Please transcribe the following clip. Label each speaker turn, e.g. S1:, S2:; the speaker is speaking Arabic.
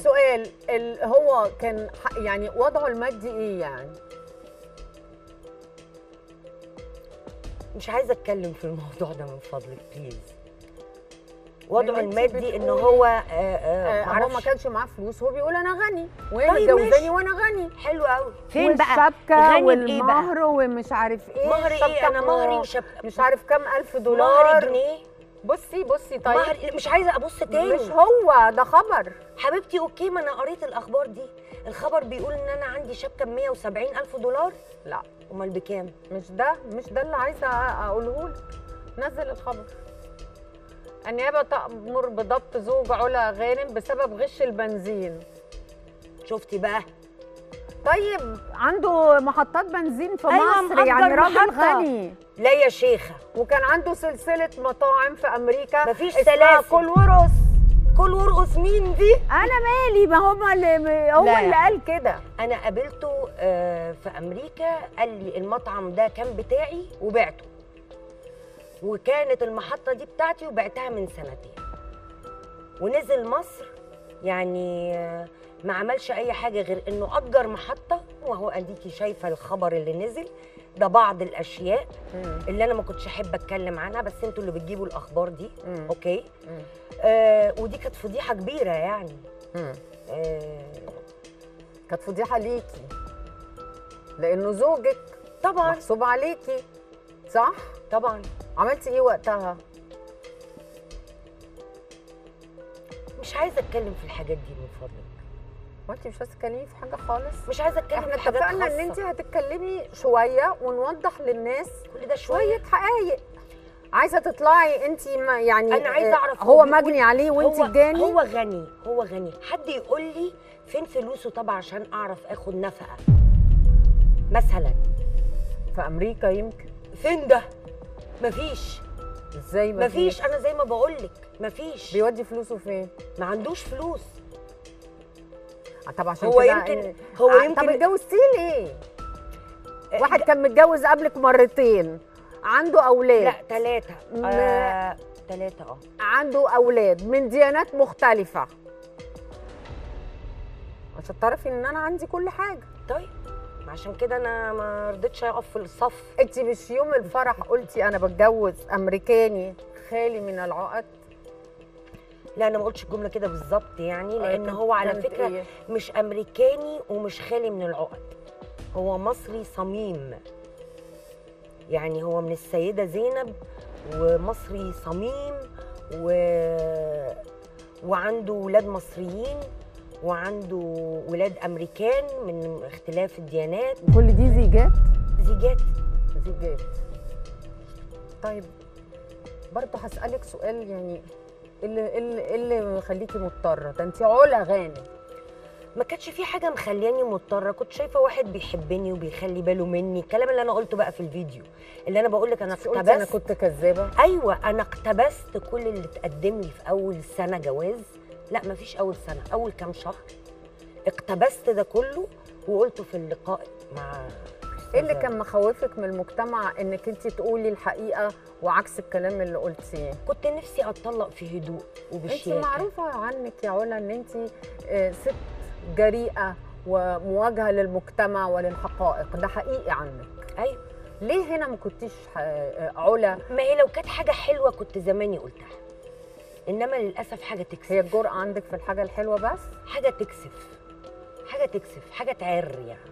S1: سؤال ال... هو كان ح- يعني وضعه المادي إيه يعني؟
S2: مش عايزة أتكلم في الموضوع ده من فضلك بليز وضعه المادي
S1: إن
S2: هو آه آه
S1: آه هو ما كانش معاه فلوس هو بيقول أنا غني وهي
S2: طيب
S1: متجوزاني. وأنا غني.
S2: حلو قوي فين بقى؟ بقى؟
S1: والمهر ومش عارف إيه.
S2: مهر إيه؟
S1: أنا
S2: مهري
S1: مش عارف كام ألف
S2: مهر
S1: دولار.
S2: جنيه.
S1: بصي بصي طيب.
S2: مش عايزة أبص تاني.
S1: مش هو ده خبر.
S2: حبيبتي أوكي ما أنا قريت الأخبار دي. الخبر بيقول إن أنا عندي شبكة ب 170 ألف دولار.
S1: لا.
S2: أمال بكام؟
S1: مش ده مش ده اللي عايزة أقوله لك. نزل الخبر. النيابة تأمر بضبط زوج علا غانم بسبب غش البنزين.
S2: شفتي بقى؟
S1: طيب عنده محطات بنزين في
S2: أيوة،
S1: مصر يعني راجل. غني.
S2: لا يا شيخة.
S1: وكان عنده سلسلة مطاعم في أمريكا
S2: مفيش سلاسل.
S1: كل ورقص.
S2: كل ورقص مين دي؟
S1: أنا مالي ما هم اللي هو
S2: لا.
S1: اللي قال كده.
S2: أنا قابلته آه، في أمريكا قال لي المطعم ده كان بتاعي وبعته. وكانت المحطة دي بتاعتي وبعتها من سنتين. ونزل مصر يعني آه، ما عملش أي حاجة غير إنه أجر محطة وهو أديكي شايفة الخبر اللي نزل. ده بعض الأشياء اللي أنا ما كنتش أحب أتكلم عنها بس أنتوا اللي بتجيبوا الأخبار دي
S1: مم.
S2: أوكي؟
S1: مم.
S2: آه ودي كانت فضيحة كبيرة يعني.
S1: مم.
S2: آه.
S1: كانت فضيحة ليكي. لأنه زوجك
S2: طبعا.
S1: محسوب عليكي صح؟
S2: طبعا.
S1: عملتي إيه وقتها؟
S2: مش عايزة أتكلم في الحاجات دي من فضلك.
S1: ما انت مش عايزة تتكلمي في حاجة خالص؟
S2: مش عايزة أتكلم
S1: إحنا
S2: في حاجات
S1: اتفقنا
S2: إن.
S1: انت هتتكلمي شوية ونوضح للناس
S2: كل ده شوية؟
S1: شوية حقائق عايزة تطلعي انت يعني
S2: أنا عايزة
S1: آه،
S2: أعرف
S1: هو
S2: هو
S1: مجني عليه وانت
S2: هو
S1: الجاني
S2: هو غني هو غني. حد يقول لي فين فلوسه طبعا عشان أعرف آخد نفقة؟ مثلا.
S1: في أمريكا يمكن.
S2: فين ده؟ مفيش.
S1: إزاي
S2: مفيش؟ أنا زي ما بقول لك مفيش.
S1: بيودي فلوسه فين؟
S2: ما عندوش فلوس.
S1: طب عشان
S2: هو يمكن هو
S1: آه، طب
S2: يمكن
S1: اتجوزتيه ليه واحد كان متجوز قبلك مرتين. عنده أولاد.
S2: لا ثلاثة
S1: ما-
S2: آه ثلاثة آه.
S1: عنده أولاد من ديانات مختلفة. عشان تعرفي إن أنا عندي كل حاجة.
S2: طيب عشان كده أنا ما رضيتش أقف في الصف.
S1: انت مش يوم الفرح قلتي أنا بتجوز أمريكاني خالي من العقد
S2: لا أنا ما قلتش الجملة كده بالظبط يعني
S1: آه، لأن
S2: هو على فكرة
S1: إيه؟
S2: مش أمريكاني ومش خالي من العقد. هو مصري صميم. يعني هو من السيدة زينب ومصري صميم و... وعنده ولاد مصريين وعنده ولاد أمريكان من اختلاف الديانات.
S1: كل دي زيجات؟
S2: زيجات.
S1: زيجات. طيب برضه هسألك سؤال يعني اللي اللي اللي مخليكي مضطرة. ده انت علا غانم
S2: ما كانتش في حاجة مخلياني مضطرة. كنت شايفة واحد بيحبني وبيخلي باله مني. الكلام اللي أنا قلته بقى في الفيديو. اللي أنا بقول لك
S1: أنا قلتي أنا
S2: اقتبست
S1: كنت كذابة؟
S2: أيوه أنا اقتبست كل اللي اتقدم لي في أول سنة جواز. لا مفيش أول سنة أول كام شهر. اقتبست ده كله وقلته في اللقاء مع
S1: إيه اللي كان مخوفك من المجتمع إنك أنت تقولي الحقيقة وعكس الكلام اللي قلتيه؟
S2: كنت نفسي أتطلق في هدوء
S1: أنت
S2: وبشياكة.
S1: معروفة عنك يا علا إن أنت آه، ست جريئة ومواجهة للمجتمع وللحقائق. ده حقيقي عنك.
S2: أيوه.
S1: ليه هنا ما كنتيش آه، علا؟
S2: ما هي لو كانت حاجة حلوة كنت زماني قلتها. إنما للأسف حاجة تكسف.
S1: هي الجرأة عندك في الحاجة الحلوة بس؟
S2: حاجة تكسف. حاجة تكسف. حاجة تعر يعني.